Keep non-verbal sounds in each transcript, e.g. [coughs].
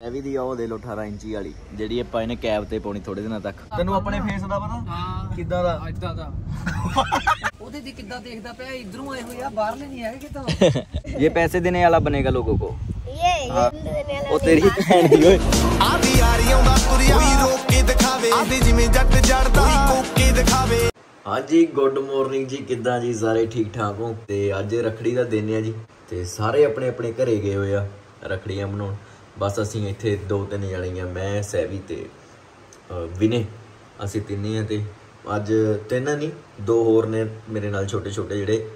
ਇਹ ਵੀ ਦੀ ਉਹ ਦੇ ਲੋ 18 ਇੰਚੀ ਵਾਲੀ। ਜਿਹੜੀ ਆਪਾਂ ਇਹਨੇ ਕੈਬ ਤੇ ਪਾਉਣੀ ਥੋੜੇ ਦਿਨਾਂ ਤੱਕ। ਤੈਨੂੰ ਆਪਣੇ ਫੇਸ ਦਾ ਪਤਾ? ਕਿੱਦਾਂ ਦਾ? ਇਦਾਂ ਦਾ। [laughs] ਉਹਦੇ ਦੀ ਕਿੱਦਾਂ ਦੇਖਦਾ ਪਿਆ ਇਧਰੋਂ ਆਏ ਹੋਏ ਆ ਬਾਹਰਲੇ ਨਹੀਂ ਹੈਗੇ ਕਿਤੋਂ? [laughs] ਇਹ ਪੈਸੇ ਦੇਣੇ ਵਾਲਾ ਬਣੇਗਾ ਲੋਗੋ ਕੋ। ਇਹ ਉਹ ਤੇਰੀ ਭੈਣ ਦੀ ਓਏ ਆ ਵੀ ਆ ਰਹੀ ਆਉਂਦਾ ਤੁਰਿਆ। ਕੋਈ ਰੋਕ ਕੇ ਦਿਖਾਵੇ। ਆਦੇ ਜਿਵੇਂ ਜੱਟ ਜੜਦਾ। ਕੋਈ ਕੋਕੇ ਦਿਖਾਵੇ। ਹਾਂਜੀ ਗੁੱਡ ਮਾਰਨਿੰਗ ਜੀ। ਕਿੱਦਾਂ ਜੀ? ਸਾਰੇ ਠੀਕ ਠਾਕ ਹੋ? ਤੇ ਅੱਜ ਰਖੜੀ ਦਾ ਦਿਨ ਆ ਜੀ। ਤੇ ਸਾਰੇ ਆਪਣੇ ਆਪਣੇ ਘਰੇ ਗਏ ਹੋਏ ਆ ਰਖੜੀਆਂ ਬਣਾਉਣ। ਬਸ ਅਸੀਂ ਇੱਥੇ ਦੋ ਤਿੰਨ ਜਣੇ ਆ ਮੈਂ ਸੈਵੀ ਤੇ ਵਿਨੇ। ਅਸੀਂ ਤਿੰਨੇ ਆ ਤੇ ਅੱਜ ਤਿੰਨ ਨਹੀਂ ਦੋ ਹੋਰ ਨੇ ਮੇਰੇ ਨਾਲ ਛੋਟੇ ਛੋਟੇ ਜਿਹੜੇ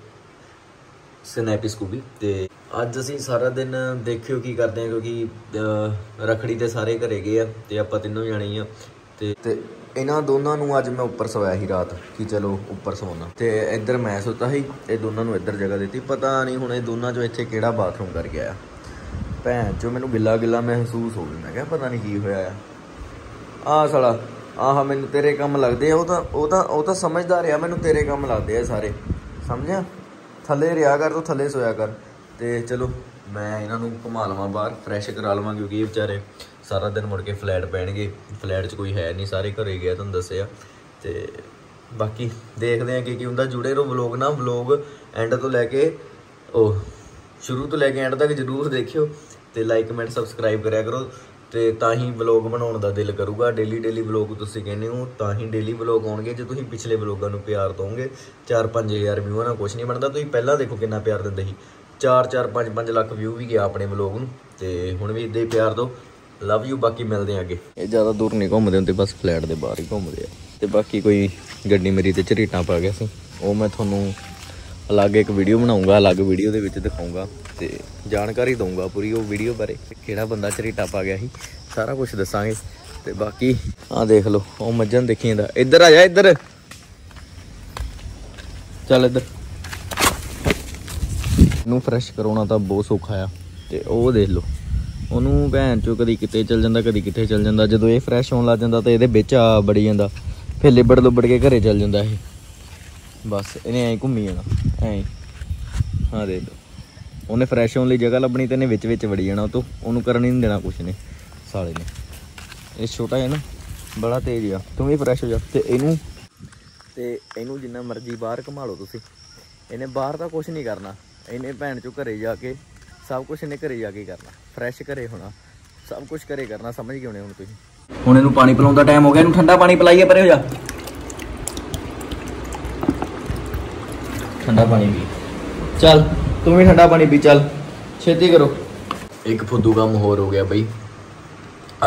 ਸਨੈਪੀ ਸਕੂਬੀ ਤੇ ਅੱਜ ਅਸੀਂ ਸਾਰਾ ਦਿਨ ਦੇਖਿਓ ਕੀ ਕਰਦੇ ਆ ਕਿਉਂਕਿ ਅਹ, ਰੱਖੜੀ ਤੇ ਸਾਰੇ ਘਰੇ ਗਏ ਆ ਤੇ ਆਪਾਂ ਤਿੰਨੋਂ ਜਾਣੇ ਹੀ ਆ ਤੇ ਤੇ ਇਹਨਾਂ ਦੋਨਾਂ ਨੂੰ ਅੱਜ ਮੈਂ ਉੱਪਰ ਸਵਾਇਆ ਸੀ ਰਾਤ ਕਿ ਚਲੋ ਉੱਪਰ ਸੌਣਾ। ਤੇ ਇੱਧਰ ਮੈਂ ਸੁੱਤਾ ਸੀ ਇਹ ਦੋਨਾਂ ਨੂੰ ਇੱਧਰ ਜਗ੍ਹਾ ਦਿੱਤੀ ਪਤਾ ਨਹੀਂ ਹੁਣ ਇਹ ਦੋਨਾਂ ਚੋਂ ਇੱਥੇ ਕਿਹੜਾ ਬਾਥਰੂਮ ਕਰ ਗਿਆ ਆ। ਭੈਣ ਚੋ ਮੈਨੂੰ ਗਿੱਲਾ ਗਿੱਲਾ ਮਹਿਸੂਸ ਹੋ ਗਿਆ। ਮੈਂ ਕਿਹਾ ਪਤਾ ਨਹੀਂ ਕੀ ਹੋਇਆ ਆ। ਆਹ ਸਾਲਾ, ਆਹ ਮੈਨੂੰ ਤੇਰੇ ਕੰਮ ਲੱਗਦੇ ਆ, ਉਹ ਤਾਂ ਉਹ ਤਾਂ ਉਹ ਤਾਂ ਸਮਝਦਾ ਰਿਹਾ, ਮੈਨੂੰ ਤੇਰੇ ਕੰਮ ਲੱਗਦੇ ਆ ਸਾਰੇ। ਸਮਝਿਆ? ਥੱਲੇ ਰਿਆ ਕਰ, ਤੂੰ ਥੱਲੇ ਸੋਇਆ ਕਰ। ਤੇ ਚਲੋ, ਮੈਂ ਇਹਨਾਂ ਨੂੰ ਘੁਮਾ ਲਵਾਂ ਬਾਹਰ ਫਰੈਸ਼ ਕਰਾ ਲਵਾਂ, ਕਿਉਂਕਿ ਇਹ ਵਿਚਾਰੇ ਸਾਰਾ ਦਿਨ ਮੁੜ ਕੇ ਫਲੈਟ ਪੈਣਗੇ ਫਲੈਟ 'ਚ ਕੋਈ ਹੈ ਨਹੀਂ, ਸਾਰੇ ਘਰੇ ਗਿਆ, ਤੁਹਾਨੂੰ ਦੱਸਿਆ। ਤੇ ਬਾਕੀ ਦੇਖਦੇ ਆ ਕਿ ਕੀ ਹੁੰਦਾ। ਜੁੜੇ ਰਹੋ ਵਲੌਗ ਨਾਲ ਵਲੌਗ ਐਂਡ ਤੋਂ ਲੈ ਕੇ, ਉਹ, ਸ਼ੁਰੂ ਤੋਂ ਲੈ ਕੇ ਐਂਡ ਤੱਕ ਜਰੂਰ ਦੇਖਿਓ। ਤੇ ਲਾਈਕ ਕਮੈਂਟ ਸਬਸਕ੍ਰਾਈਬ ਕਰਿਆ ਕਰੋ ਤੇ ਤਾਂ ਹੀ ਵਲੌਗ ਬਣਾਉਣ ਦਾ ਦਿਲ ਕਰੂਗਾ। ਡੇਲੀ ਡੇਲੀ ਵਲੌਗ ਤੁਸੀਂ ਕਹਿੰਦੇ ਹੋ, ਤਾਂ ਹੀ ਡੇਲੀ ਵਲੌਗ ਆਉਣਗੇ। ਜੇ ਤੁਸੀਂ ਪਿਛਲੇ ਵਲੌਗਾਂ ਨੂੰ ਪਿਆਰ ਦੋਗੇ 4-5000 ਵਿਊਆਂ ਨਾਲ ਕੁਝ ਨਹੀਂ ਬਣਦਾ। ਤੁਸੀਂ ਪਹਿਲਾਂ ਦੇਖੋ ਕਿੰਨਾ ਪਿਆਰ ਦਿੰਦੇ ਸੀ। 4-4 5-5 ਲੱਖ ਵਿਊ ਵੀ ਗਿਆ ਆਪਣੇ ਵਲੌਗ ਨੂੰ। ਤੇ ਹੁਣ ਵੀ ਇਦਾਂ ਹੀ ਪਿਆਰ ਦਿਓ ਲਵ ਯੂ ਬਾਕੀ ਮਿਲਦੇ ਆ ਅੱਗੇ। ਇਹ ਜ਼ਿਆਦਾ ਦੂਰ ਨਹੀਂ ਘੁੰਮਦੇ ਹੁੰਦੇ, ਬਸ ਫਲੈਟ ਦੇ ਬਾਹਰ ਹੀ ਘੁੰਮਦੇ ਆ। ਤੇ ਬਾਕੀ ਕੋਈ ਗੱਡੀ ਮੇਰੀ ਤੇ ਝਰੀਟਾਂ ਪਾ ਗਿਆ ਸੀ। ਉਹ ਮੈਂ ਤੁਹਾਨੂੰ ਅਲੱਗ ਇੱਕ ਵੀਡੀਓ ਬਣਾਉਂਗਾ, ਅਲੱਗ ਵੀਡੀਓ ਦੇ ਵਿੱਚ ਦਿਖਾਉਂਗਾ ਤੇ ਜਾਣਕਾਰੀ ਦਊਂਗਾ ਪੂਰੀ ਉਹ ਵੀਡੀਓ ਬਾਰੇ ਕਿਹੜਾ ਬੰਦਾ ਝਰੀਟਾ ਪਾ ਗਿਆ ਸੀ, ਸਾਰਾ ਕੁਝ ਦੱਸਾਂਗੇ ਤੇ ਬਾਕੀ ਆਹ ਦੇਖ ਲਓ, ਉਹ ਮੱਝਾਂ ਦੇਖੀ ਜਾਂਦਾ ਇੱਧਰ ਆ ਜਾ, ਇੱਧਰ। ਚੱਲ ਇੱਧਰ। ਨੂੰ ਫਰੈਸ਼ ਕਰਾਉਣਾ ਤਾਂ ਬਹੁਤ ਸੌਖਾ ਆ ਤੇ ਉਹ ਦੇਖ ਲਓ। ਉਹਨੂੰ ਭੈਣ ਚੋ ਕਦੀ ਕਿਤੇ ਚੱਲ ਜਾਂਦਾ, ਕਦੀ ਕਿਤੇ ਚੱਲ ਜਾਂਦਾ। ਜਦੋਂ ਇਹ ਫਰੈਸ਼ ਹੋਣ ਲੱਗ ਜਾਂਦਾ ਤਾਂ ਇਹਦੇ ਵਿੱਚ ਆ ਬੜੀ ਜਾਂਦਾ। ਫਿਰ ਲਿਬੜ ਲੁਬੜ ਕੇ ਘਰੇ ਚੱਲ ਜਾਂਦਾ ਇਹ। ਬਸ, ਇਹਨੇ ਐਂ ਘੁੰਮੀ ਜਾਣਾ, ਐਂ। ਹਾਂ ਦੇ ਲਓ। ਉਹਨੇ ਫਰੈਸ਼ ਹੋਣ ਲਈ ਜਗ੍ਹਾ ਲੱਭਣੀ ਤੇ ਇਹਨੇ ਵਿੱਚ ਵਿੱਚ ਵੜੀ ਜਾਣਾ ਉਹ ਤੋਂ। ਉਹਨੂੰ ਕਰਨ ਹੀ ਨਹੀਂ ਦੇਣਾ ਕੁਛ ਨੇ ਸਾਲੇ ਨੇ। ਇਹ ਛੋਟਾ ਹੈ ਨਾ, ਬੜਾ ਤੇਜ਼ ਆ। ਤੂੰ ਵੀ ਫਰੈਸ਼ ਹੋ ਜਾ। ਤੇ ਇਹਨੂੰ ਤੇ ਇਹਨੂੰ ਜਿੰਨਾ ਮਰਜ਼ੀ ਬਾਹਰ ਘੁਮਾ ਲਓ ਤੁਸੀਂ। ਇਹਨੇ ਬਾਹਰ ਤਾਂ ਕੁਝ ਨਹੀਂ ਕਰਨਾ। ਇਹਨੇ ਭੈਣ ਚੋਂ ਘਰੇ ਜਾ ਕੇ ਸਭ ਕੁਝ ਇਹਨੇ ਘਰੇ ਜਾ ਕੇ ਕਰਨਾ। ਫਰੈਸ਼ ਘਰੇ ਹੋਣਾ। ਸਭ ਕੁਝ ਘਰੇ ਕਰਨਾ। ਸਮਝ ਗਏ ਹੋਣੇ ਹੁਣ ਤੁਸੀਂ। ਹੁਣ ਇਹਨੂੰ ਪਾਣੀ ਪਿਲਾਉਣ ਦਾ ਟਾਈਮ ਹੋ ਗਿਆ। ਇਹਨੂੰ ਠੰਡਾ ਪਾਣੀ ਪਿਲਾਈਏ, ਪਰੇ ਹੋ ਜਾ। ਠੰਡਾ ਪਾਣੀ ਪੀ। ਚੱਲ, ਤੂੰ ਵੀ ਠੰਡਾ ਪਾਣੀ ਪੀ, ਚੱਲ। ਛੇਤੀ ਕਰੋ। ਇੱਕ ਫੁੱਦੂ ਕੰਮ ਹੋਰ ਹੋ ਗਿਆ ਬਈ।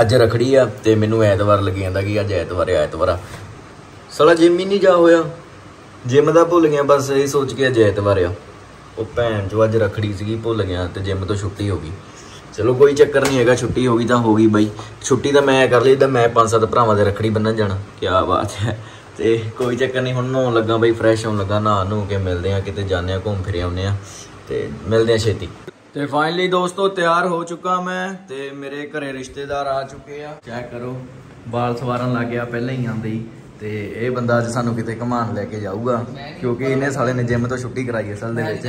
ਅੱਜ ਰਖੜੀ ਆ ਤੇ ਮੈਨੂੰ ਐਤਵਾਰ ਲੱਗੀ ਜਾਂਦਾ ਕਿ ਅੱਜ ਐਤਵਾਰ ਆ ਐਤਵਾਰ ਆ। ਸਾਲਾ ਜਿਮ ਹੀ ਨਹੀਂ ਜਾ ਹੋਇਆ। ਜਿਮ ਦਾ ਭੁੱਲ ਗਿਆ, ਬਸ ਇਹ ਸੋਚ ਕੇ ਅੱਜ ਐਤਵਾਰ ਆ। ਉਹ ਭੈਣ ਜੋ ਅੱਜ ਰਖੜੀ ਸੀਗੀ, ਭੁੱਲ ਗਿਆ ਤੇ ਜਿਮ ਤੋਂ ਛੁੱਟੀ ਹੋ ਗਈ। ਚਲੋ ਕੋਈ ਚੱਕਰ ਨਹੀਂ ਹੈਗਾ, ਛੁੱਟੀ ਹੋ ਗਈ ਤਾਂ ਹੋ ਗਈ ਬਈ। ਛੁੱਟੀ ਤਾਂ ਮੈਂ ਕਰ ਲਈ, ਤਾਂ ਮੈਂ ਪੰਜ ਸੱਤ ਭਰਾਵਾਂ ਦੇ ਰਖੜੀ ਬੰਨਣ ਜਾਣਾ। ਕੀ ਬਾਤ ਹੈ। ਤੇ ਕੋਈ ਚੱਕਰ ਨਹੀਂ ਹੁਣ ਨਹਾਉਣ ਲੱਗਾ ਬਈ ਫਰੈਸ਼ ਹੋਣ ਲੱਗਾ ਨਹਾ ਨੂੰ ਕੇ ਮਿਲਦੇ ਆ ਕਿਤੇ ਜਾਂਦੇ ਆ ਘੁੰਮ ਫਿਰ ਆਉਂਦੇ ਆ ਤੇ ਮਿਲਦੇ ਆ ਛੇਤੀ। ਤੇ ਫਾਈਨਲੀ ਦੋਸਤੋ ਤਿਆਰ ਹੋ ਚੁੱਕਾ ਮੈਂ ਤੇ ਮੇਰੇ ਘਰੇ ਰਿਸ਼ਤੇਦਾਰ ਆ ਚੁੱਕੇ ਆ। ਚੈੱਕ ਕਰੋ ਵਾਲ ਸਵਾਰਨ ਲੱਗ ਗਿਆ ਪਹਿਲਾਂ ਹੀ ਆਂਦੇ ਹੀ। ਤੇ ਇਹ ਬੰਦਾ ਅੱਜ ਸਾਨੂੰ ਕਿਤੇ ਘਮਾਣ ਲੈ ਕੇ ਜਾਊਗਾ ਕਿਉਂਕਿ ਇਹਨੇ ਸਾਲੇ ਨੇ ਜਿਮ ਤੋਂ ਛੁੱਟੀ ਕਰਾਈ ਅਸਲ ਦੇ ਵਿੱਚ।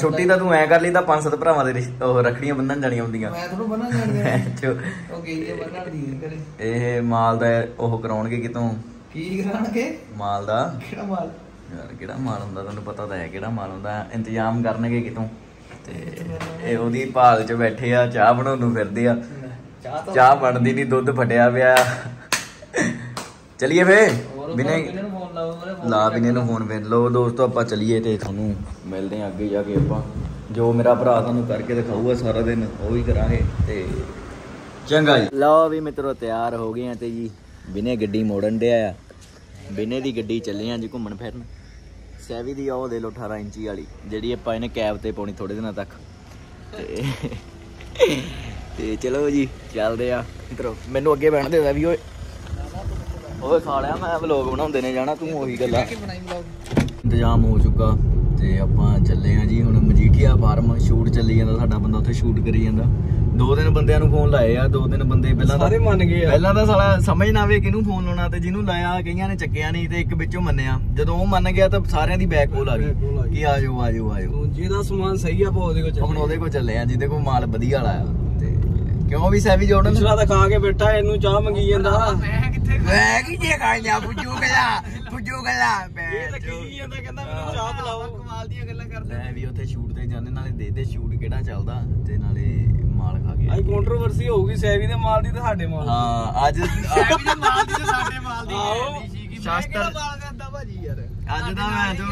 ਛੋਟੀ ਦੇ [coughs] ਤਾਂ ਤੂੰ ਐ ਕਰ ਲਈ ਤਾਂ ਪੰਜ ਸੱਤ ਭਰਾਵਾਂ ਦੇ ਉਹ ਰੱਖੜੀਆਂ ਬੰਨਣ ਜਾਣੀਆਂ ਹੁੰਦੀਆਂ। ਮੈਂ ਤੁਹਾਨੂੰ ਬੰਨਾ ਜਾਣੀਆਂ [laughs] ਉਹ ਗਈ ਤੇ ਬੰਨਾ ਦੀ ਕਰੇ ਇਹ ਮਾਲ ਦਾ ਉਹ ਕਰਾਉਣਗੇ ਕਿਤੋਂ? ਕੀ ਕਰਾਣਗੇ ਮਾਲ ਦਾ। ਕਿਹੜਾ ਮਾਲ? ਯਾਰ ਕਿਹੜਾ ਮਾਲ ਹੁੰਦਾ? ਤੁਹਾਨੂੰ ਪਤਾ ਤਾਂ ਹੈ ਕਿਹੜਾ ਮਾਲ ਹੁੰਦਾ। ਇੰਤਜ਼ਾਮ ਕਰਨਗੇ ਕਿਤੋਂ। ਤੇ ਇਹ ਉਹਦੀ ਭਾਲ 'ਚ ਬੈਠੇ ਆ ਚਾਹ ਬਣਾਉਣ ਨੂੰ ਫਿਰਦੇ ਆ। ਚਾਹ ਤਾਂ ਚਾਹ ਬਣਦੀ ਨਹੀਂ ਦੁੱਧ ਫਟਿਆ ਪਿਆ। ਚਲਿਏ ਫੇ ਬਿਨੇ ਲਾ ਬਿਨੇ ਨੂੰ ਫੋਨ ਵੇਖ ਲਓ ਦੋਸਤੋ ਆਪਾਂ ਚਲੀਏ ਤੇ ਤੁਹਾਨੂੰ ਮਿਲਦੇ ਆ ਅੱਗੇ ਜਾ ਕੇ ਆਪਾਂ। ਜੋ ਮੇਰਾ ਭਰਾ ਤੁਹਾਨੂੰ ਕਰਕੇ ਦਿਖਾਊਗਾ ਸਾਰਾ ਦਿਨ ਉਹ ਵੀ ਕਰਾਂਗੇ। ਤੇ ਚੰਗਾ ਜੀ। ਲਓ ਵੀ ਮਿੱਤਰੋ ਤਿਆਰ ਹੋ ਗਏ ਆ ਤੇ ਜੀ। ਬਿਨੇ ਗੱਡੀ ਮੋੜਨ ਡਿਆ ਆ। ਬਿਨੇ ਦੀ ਗੱਡੀ ਚੱਲੇ ਆ ਜੀ ਘੁੰਮਣ ਫਿਰਨ। ਸੈਵੀ ਦੀ ਉਹ ਦੇ ਲੋ 18 ਇੰਚੀ ਵਾਲੀ ਜਿਹੜੀ ਆਪਾਂ ਇਹਨੇ ਕੈਬ ਤੇ ਪਾਉਣੀ ਥੋੜੇ ਦਿਨਾਂ ਤੱਕ। ਤੇ [laughs] ਤੇ ਚਲੋ ਜੀ ਚੱਲਦੇ ਆ। ਮਿੱਤਰੋ ਮੈਨੂੰ ਅੱਗੇ ਬੈਠਣ ਦੇ ਵੀ ਓਏ। ਓਏ ਖਾ ਲਿਆ ਮੈਂ ਵਲੌਗ ਬਣਾਉਂਦੇ ਨੇ ਜਾਣਾ ਤੂੰ ਉਹੀ ਗੱਲਾਂ। ਇੰਤਜ਼ਾਮ ਹੋ ਚੁੱਕਾ ਤੇ ਆਪਾਂ ਚੱਲੇ ਆ ਜੀ ਹੁਣ ਮਜੀਠੀਆ ਫਾਰਮ ਸ਼ੂਟ ਚੱਲੀ ਜਾਂਦਾ ਸਾਡਾ ਬੰਦਾ ਉੱਥੇ ਸ਼ੂਟ ਕਰੀ ਜਾਂਦਾ। ਦੋ ਦਿਨ ਬੰਦਿਆਂ ਨੂੰ ਫੋਨ ਲਾਏ ਆ ਦੋ ਦਿਨ ਬੰਦੇ ਪਹਿਲਾਂ ਸਾਰੇ ਮੰਨ ਗਏ ਆ। ਪਹਿਲਾਂ ਤਾਂ ਸਾਲਾ ਸਮਝ ਨਾ ਆਵੇ ਕਿਹਨੂੰ ਫੋਨ ਲਾਉਣਾ ਤੇ ਜਿਹਨੂੰ ਲਾਇਆ ਕਈਆਂ ਨੇ ਚੱਕਿਆ ਨਹੀਂ ਤੇ ਇੱਕ ਵਿੱਚੋਂ ਮੰਨਿਆ। ਜਦੋਂ ਉਹ ਮੰਨ ਗਿਆ ਤਾਂ ਸਾਰਿਆਂ ਦੀ ਬੈਕ ਕੋਲ ਆ ਗਈ। ਕਿ ਆ ਜਾਓ ਆ ਜਾਓ ਆ ਜਾਓ ਜਿਹਦਾ ਸਮਾਨ ਸਹੀ ਆ ਆਪਾਂ ਉਹਦੇ ਕੋਲ ਹੁਣ ਉਹਦੇ ਕੋਲ ਚੱਲੇ ਆ ਜਿਹਦੇ ਕੋਲ ਮਾਲ ਵਧੀਆ ਵਾਲਾ ਆ। ਤੇ ਕਿਉਂ ਵੀ ਸੈਵੀ ਜੋੜਨ ਪਿਛਲਾ ਤਾਂ ਖਾ ਕੇ ਬੈਠਾ ਇਹਨੂੰ ਚਾਹ ਮੰਗੀ ਜਾਂਦਾ। ਮੈਂ ਕਿੱਥੇ ਮੈਂ ਕੀ ਜੇ ਖਾਇਆ ਪੁੱਜੂ ਗਲਾ ਪੁੱਜੂ ਗਲਾ। ਇਹ ਤਾਂ ਕਹੀ ਜਾਂਦਾ ਕਹਿੰਦਾ ਮੈਨੂੰ ਚਾਹ ਪਿਲਾਓ। ਕਮਾਲ ਦੀਆਂ ਗੱਲਾਂ ਕਰਦੇ। ਲੈ ਵੀ ਉੱਥੇ ਸ਼ੂਟ ਤੇ ਜਾਂਦੇ ਨਾਲੇ ਦੇ ਦੇ ਸ਼ੂਟ ਕਿਹੜਾ ਚੱਲਦਾ ਤੇ ਨਾਲੇ ਕੇ ਆਈ ਕੰਟਰੋਵਰਸੀ ਹੋਊਗੀ ਸੈਵੀ ਦੇ ਮਾਲ ਦੀ ਤੇ ਸਾਡੇ ਮਾਲ ਦੀ। ਹਾਂ ਅੱਜ ਇਹਦੇ ਮਾਲ ਦੀ ਤੇ ਸਾਡੇ ਮਾਲ ਦੀ। ਆਹੋ। ਸ਼ਾਸਤਰ- ਮਾਲ ਕਰਦਾ ਭਾਜੀ ਯਾਰ? ਅੱਜ ਦਾ ਮੈਂ ਜੋ